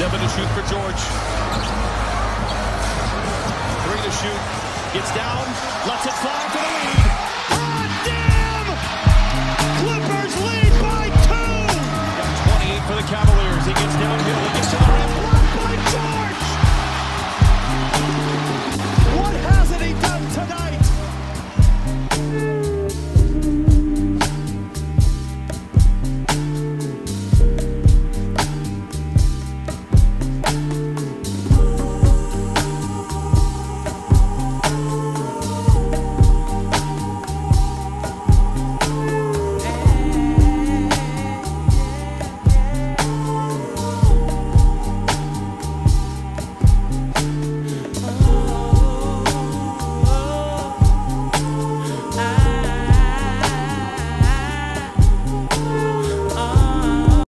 Seven to shoot for George. Three to shoot. Gets down. Lets it fly for the lead. Ah, damn! Clippers lead by two! Got 28 for the Cavaliers. He gets down.